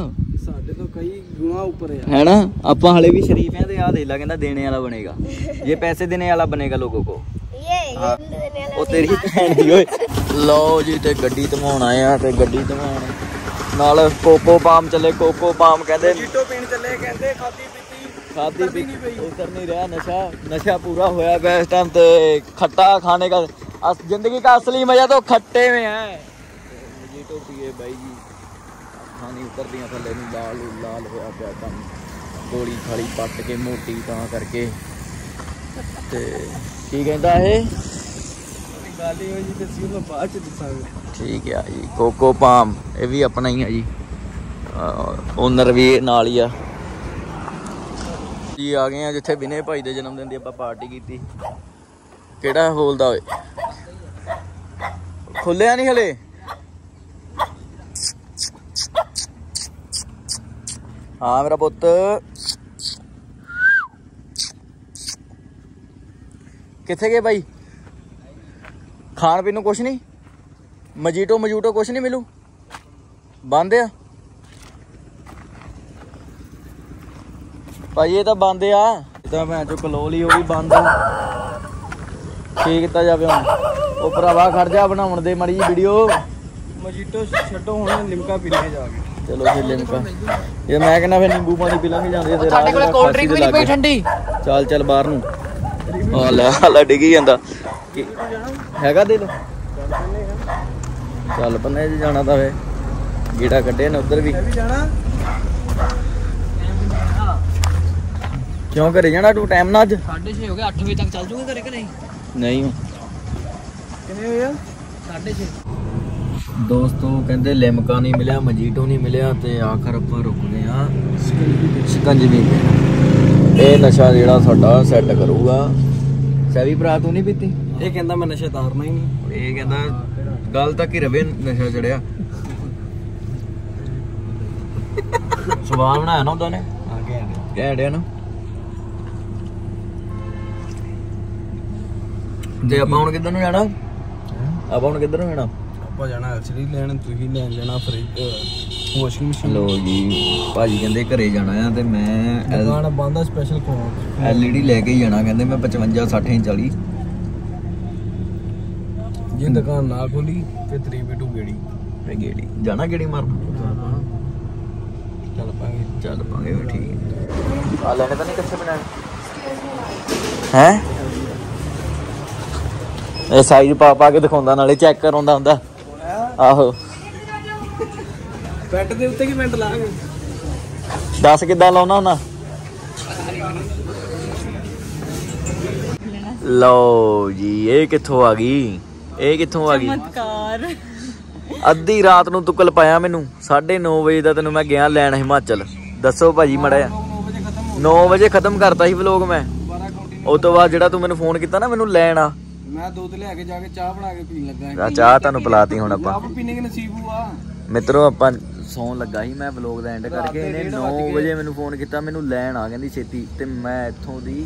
ਹੈਨਾ? ਆਪਾਂ ਹਲੇ ਵੀ ਸ਼ਰੀਫ ਆ ਤੇ ਆ ਦੇ ਲਾ ਕਹਿੰਦਾ ਦੇਣੇ ਵਾਲਾ ਬਣੇਗਾ। ਇਹ ਪੈਸੇ ਦੇਣੇ ਵਾਲਾ ਬਣੇਗਾ ਲੋਕੋ ਕੋ। ਉਹ ਤੇਰੀ ਭੈਣ ਦੀ ਓਏ। ਲਓ ਜੀ ਤੇ ਗੱਡੀ ਧਮਾਉਣ ਆ ਤੇ ਗੱਡੀ ਧਮਾਉਣ ਨਾਲ ਕੋਕੋ ਪਾਮ ਚੱਲੇ ਕੋਕੋ ਪਾਮ ਕਹਿੰਦੇ ਜੀਟੋ ਪੀਣ ਚੱਲੇ ਕਹਿੰਦੇ ਖਾਦੀ ਪੀਤੀ। ਖਾਦੀ ਪੀਤੀ। ਉਤਰ ਨਹੀਂ ਰਿਹਾ ਨਸ਼ਾ। ਨਸ਼ਾ ਪੂਰਾ ਹੋਇਆ ਪਿਆ ਇਸ ਟਾਈਮ ਤੇ। ਖੱਟਾ ਖਾਣੇ ਦਾ ਜ਼ਿੰਦਗੀ ਦਾ ਅਸਲੀ ਮਜ਼ਾ ਤਾਂ ਖੱਟੇ ਵਿੱਚ ਹੈ ਜੀਟੋ ਪੀਏ ਬਾਈ ਜੀ। ਨਹੀਂ ਉਤਰਦੀਆਂ ਥੱਲੇ ਨੂੰ ਲਾਲ ਲਾਲ ਹੋਇਆ ਪਿਆ ਕੰਮ। ਗੋਲੀ ਖਾਲੀ ਪੱਟ ਕੇ ਮੋਟੀ ਤਾਂ ਕਰਕੇ। ਤੇ ਕੀ ਕਹਿੰਦਾ ਇਹ? ਗੱਲ ਹੀ ਹੋਈ ਜੀ ਦੱਸੀ ਮੈਂ ਬਾਅਦ ਚ ਦੱਸਾਂਗਾ। ਠੀਕ ਆ ਜੀ ਕੋਕੋ ਪਾਮ ਇਹ ਵੀ ਆਪਣਾ ਹੀ ਆ ਜੀ। ਓਨਰ ਵੀ ਨਾਲ ਹੀ ਆ। ਜੀ ਆ ਗਏ ਆ ਜਿੱਥੇ ਵਿਨੇ ਭਾਈ ਦੇ ਜਨਮ ਦਿਨ ਦੀ ਆਪਾਂ ਪਾਰਟੀ ਕੀਤੀ। ਕਿਹੜਾ ਹੋਲ ਦਾ ਓਏ? ਖੁੱਲਿਆ ਨਹੀਂ ਹਲੇ? ਹਾਂ ਮੇਰਾ ਪੁੱਤ। ਕਿੱਥੇ ਗਏ ਭਾਈ ਖਾਣ ਪੀਣ ਨੂੰ ਕੁਛ ਨਹੀਂ? ਮਜੀਟੋ ਮਜੂਟੋ ਕੁਛ ਨਹੀਂ ਮਿਲੂ? ਬੰਦ ਆ। ਭਾਈ ਇਹ ਤਾਂ ਬੰਦ ਆ। ਤਾਂ ਮੈਂ ਚੋ ਕਲੋਲੀ ਉਹ ਵੀ ਬੰਦ ਆ। ਕੀ ਕੀਤਾ ਜਾਵੇ ਹੁਣ? ਉਹ ਭਰਾਵਾ ਖੜ ਜਾ ਬਣਾਉਣ ਦੇ ਮੜੀ ਜੀ ਵੀਡੀਓ ਮਜੀਟੋ ਛੱਡੋ ਹੁਣ ਲਿਮਕਾ ਪੀ ਲੈ ਜਾ ਕੇ। ਚਲੋ ਫਿਰ ਲਿਮਕਾ। ਇਹ ਮੈਂ ਕਹਿੰਦਾ ਫਿਰ ਨਿੰਬੂ ਪਾਣੀ ਪੀ ਲਾਂਗੇ ਜਾਂਦੇ ਤੇ ਸਾਡੇ ਕੋਲੇ ਕੋਲਡ ਡਰਿੰਕ ਵੀ ਨਹੀਂ ਪਈ ਠੰਡੀ। ਚੱਲ ਚੱਲ ਬਾਹਰ ਨੂੰ। ਆ ਲੈ ਆ ਲੈ ਡਿੱਗੀ ਜਾਂਦਾ। ਹੈਗਾ ਦਿਲ? ਚੱਲ ਪੰਨੇ ਚ ਜਾਣਾ ਤਾਂ ਵੇ ਗੀੜਾ ਕੱਢੇ ਨੇ ਉਧਰ ਵੀ। ਕਿਉਂ ਘਰੇ ਜਾਣਾ ਤੂੰ ਟਾਈਮ ਨਾਲ ਅੱਜ? 6:30 ਹੋ ਗਏ 8 ਵਜੇ ਤੱਕ ਚੱਲ ਜੂਗੇ ਘਰੇ ਕਿ ਨਹੀਂ? ਨਹੀਂ। ਕਿੰਨੇ ਹੋਏ ਆ? 6:30 ਦੋਸਤੋ ਕਹਿੰਦੇ ਲਿਮਕਾ ਨਹੀਂ ਮਿਲਿਆ ਮਜੀਟੋ ਨਹੀਂ ਮਿਲਿਆ ਤੇ ਆਖਰ ਆਪਾਂ ਰੁਕ ਗਏ ਆ ਸ਼ਿਕੰਜਵੀ ਇਹ ਨਸ਼ਾ ਜਿਹੜਾ ਸਾਡਾ ਸੈੱਟ ਕਰੂਗਾ। ਸੈਵੀ ਭਰਾ ਤੂੰ ਨਹੀਂ ਪੀਤੀ? ਇਹ ਕਹਿੰਦਾ ਮੈਂ ਨਸ਼ਾ ਤਾਰਨਾ ਹੀ ਨਹੀਂ। ਇਹ ਕਹਿੰਦਾ ਗੱਲ ਤਾਂ ਕਿ ਰਵੇ ਨਸ਼ਾ ਚੜਿਆ। ਸਵਾਲ ਬਣਾਇਆ ਨਾ ਉਹਦਾ ਨੇ? ਆ ਗਿਆ ਕਹਿ ਡਿਆ ਨਾ। ਤੇ ਆਪਾਂ ਹੁਣ ਕਿੱਧਰ ਨੂੰ ਜਾਣਾ? ਆਪਾਂ ਹੁਣ ਕਿੱਧਰ ਨੂੰ ਜਾਣਾ? ਆਪਾਂ ਜਾਣਾ ਐਕਚੁਅਲੀ ਲੈਣ ਤੁਸੀਂ ਲੈਣ ਜਾਣਾ ਫ੍ਰਿਜ ਵਾਸ਼ਿੰਗ ਮਸ਼ੀਨ ਲੋ ਜੀ ਭਾਜੀ ਕਹਿੰਦੇ ਘਰੇ ਜਾਣਾ ਆ ਤੇ ਮੈਂ ਦੁਕਾਨ ਬੰਦ ਆ ਸਪੈਸ਼ਲ ਕੋਲ ਐਲਈਡੀ ਲੈ ਕੇ ਹੀ ਜਾਣਾ ਕਹਿੰਦੇ ਮੈਂ 55 60 ਇੰਚ ਵਾਲੀ ਜੇ ਦੁਕਾਨ ਨਾ ਖੋਲੀ ਤੇ 3v2 ਗੇੜੀ। ਤੇ ਗੇੜੀ। ਜਾਣਾ ਗੇੜੀ ਮਾਰਨ? ਚੱਲ ਪਾਂਗੇ। ਚੱਲ ਪਾਂਗੇ ਵੀ ਠੀਕ। ਆ ਲੈਣੇ ਤਾਂ ਨਹੀਂ ਕੱਚੇ ਬਣਾਏ ਹੈ? ਇਹ ਸਾਈਜ਼ ਪਾ ਪਾ ਕੇ ਦਿਖਾਉਂਦਾ ਨਾਲੇ ਚੈੱਕ ਕਰਾਉਂਦਾ ਹੁੰਦਾ। ਆਹੋ। ਪੈਂਟ ਦੇ ਉੱਤੇ ਕੀ ਪੈਂਟ ਲਾਂਗੇ ਦੱਸ ਕਿੱਦਾਂ ਲਾਉਣਾ ਹੁੰਦਾ? ਲਓ ਜੀ ਇਹ ਕਿੱਥੋਂ ਆ ਗਈ? ਇਹ ਕਿੱਥੋਂ ਆ ਗਈ? ਚਮਤਕਾਰ। ਅੱਧੀ ਰਾਤ ਨੂੰ ਤੂੰ ਕਲਪਾਇਆ ਮੈਨੂੰ। 9:30 ਵਜੇ ਦਾ ਤੈਨੂੰ ਮੈਂ ਗਿਆ ਲੈਣ ਹਿਮਾਚਲ। ਦੱਸੋ ਭਾਜੀ ਮੜਿਆ 9 ਵਜੇ ਖਤਮ ਕਰਤਾ ਸੀ ਵਲੋਗ ਮੈਂ। 12 ਕਾਉਂਟੀ ਉਸ ਤੋਂ ਬਾਅਦ ਜਿਹੜਾ ਤੂੰ ਮੈਨੂੰ ਫੋਨ ਕੀਤਾ ਨਾ ਮੈਨੂੰ ਲੈਣ ਆ। ਮੈਂ ਦੁੱਧ ਲਿਆ ਕੇ ਜਾ ਕੇ ਚਾਹ ਬਣਾ ਕੇ ਪੀਣ ਲੱਗਾ। ਆ ਚਾਹ ਤੁਹਾਨੂੰ ਪਿਲਾਤੀ ਹੁਣ ਆਪਾਂ। ਆਪ ਪੀਣੇ ਕੇ ਨਸੀਬ ਹੁਆ ਮਿੱਤਰੋ ਆਪਾਂ ਸੌਣ ਲੱਗਾ ਸੀ ਮੈਂ ਵਲੋਗ ਦਾ ਐਂਡ ਕਰਕੇ ਇਹਨੇ 9 ਵਜੇ ਮੈਨੂੰ ਫੋਨ ਕੀਤਾ ਮੈਨੂੰ ਲੈਣ ਆ ਕਹਿੰਦੀ ਛੇਤੀ ਤੇ ਮੈਂ ਇੱਥੋਂ ਦੀ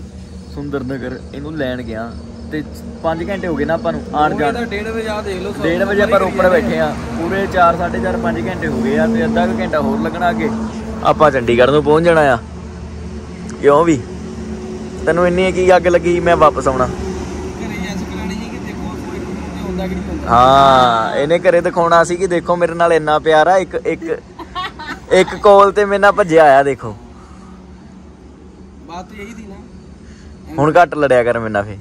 ਸੁੰਦਰ ਨਗਰ ਇਹਨੂੰ ਲੈਣ ਗਿਆ। ਤੇ 5 ਘੰਟੇ ਹੋ ਗਏ ਨਾ ਆਪਾਂ ਨੂੰ ਆਣ ਜਾਣ। 1:30 ਵਜੇ ਆ ਦੇਖ ਲਓ 1:30 ਵਜੇ ਆਪਾਂ ਰੋਪੜ ਬੈਠੇ ਆ ਪੂਰੇ 4 4.5 5 ਘੰਟੇ ਹੋ ਗਏ ਆ ਤੇ ਅੱਧਾ ਘੰਟਾ ਹੋਰ ਲੱਗਣਾ ਅੱਗੇ। ਆਪਾਂ ਚੰਡੀਗੜ੍ਹ ਨੂੰ ਪਹੁੰਚ ਜਾਣਾ ਆ। ਕਿਉਂ ਵੀ? ਤੈਨੂੰ ਇੰਨੀ ਕੀ ਅੱਗ ਲੱਗੀ ਮੈਂ ਵਾਪਸ ਆਉਣਾ ਘਰੇ ਐਸ ਕਰਾਣੀ ਜੀ ਕਿ ਦੇਖੋ ਕੋਈ ਹੁੰਦਾ ਕਿ ਹਾਂ ਇਹਨੇ ਘਰੇ ਦਿਖਾਉਣਾ ਸੀ ਕਿ ਦੇਖੋ ਮੇਰੇ ਨਾਲ ਇੰਨਾ ਪਿਆਰ ਆ ਇੱਕ ਇੱਕ ਇੱਕ ਕੋਲ ਤੇ ਮੇਰੇ ਨਾਲ ਭੱਜਿਆ ਆਇਆ ਦੇਖੋ। ਬਾਤ ਇਹੀ ਥੀ ਨਾ। ਹੁਣ ਘੱਟ ਲੜਿਆ ਕਰ ਮੇਰੇ ਨਾਲ ਫੇ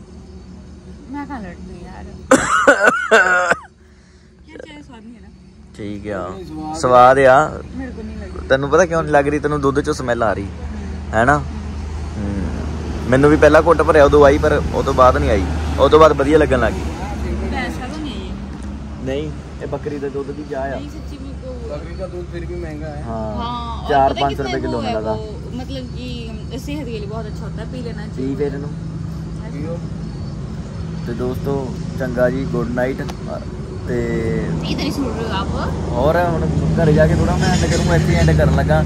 ਮੈਂ ਕਹਾਂ ਲੜਦੀ ਯਾਰ। [coughs] ਇਹ ਚਾਹੇ ਸਵਾਦ ਨਹੀਂ ਹੈ ਨਾ ਠੀਕ ਆ। ਸਵਾਦ ਆ। ਮੇਰੇ ਕੋ ਨਹੀਂ ਲੱਗਦੀ ਤੈਨੂੰ ਪਤਾ ਕਿਉਂ ਨਹੀਂ ਲੱਗ ਰਹੀ? ਤੈਨੂੰ ਦੁੱਧ ਚੋਂ ਸਮੈਲ ਆ ਰਹੀ। ਹੈ। ਨਾ। ਮੈਨੂੰ ਵੀ ਪਹਿਲਾਂ ਘੁੱਟ ਭਰਿਆ ਉਦੋਂ ਆਈ ਪਰ ਉਹ ਤੋਂ ਬਾਅਦ ਨਹੀਂ ਆਈ। ਉਹ ਤੋਂ ਬਾਅਦ ਵਧੀਆ ਲੱਗਣ ਲੱਗੀ ਨਹੀਂ ਇਹ ਬੱਕਰੀ ਦਾ ਦੁੱਧ ਦੀ ਜਾ ਆ नहीं सच्ची में को बकरी का दूध फिर भी महंगा है हाँ हाँ और चार पता है पाँच सौ कितने रुपए वो किलो है, मिला था वो, मतलब कि सेहत के लिए बहुत अच्छा होता है पी लेना ਪੀ ਫਿਰ ਇਹਨੂੰ पियो। ਤੇ ਦੋਸਤੋ ਚੰਗਾ ਜੀ ਗੁੱਡ ਨਾਈਟ ਤੇ इधर ही सुन रहे हो आप ਹੋਰ ਹੁਣ ਘਰੇ ਜਾ ਕੇ ਥੋੜਾ ਮੈਂ ਐਂਡ ਕਰੂੰਗਾ ਇੱਥੇ ਐਂਡ ਕਰਨ ਲੱਗਾ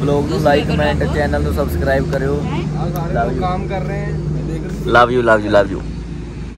ਬਲੌਗ ਨੂੰ ਲਾਈਕ ਕਮੈਂਟ ਚੈਨਲ ਨੂੰ ਸਬਸਕ੍ਰਾਈਬ ਕਰਿਓ हैं? आज सारे Love you. लोग काम कर रहे हैं देख रहे हैं। Love you love you love you